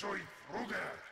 joy through there.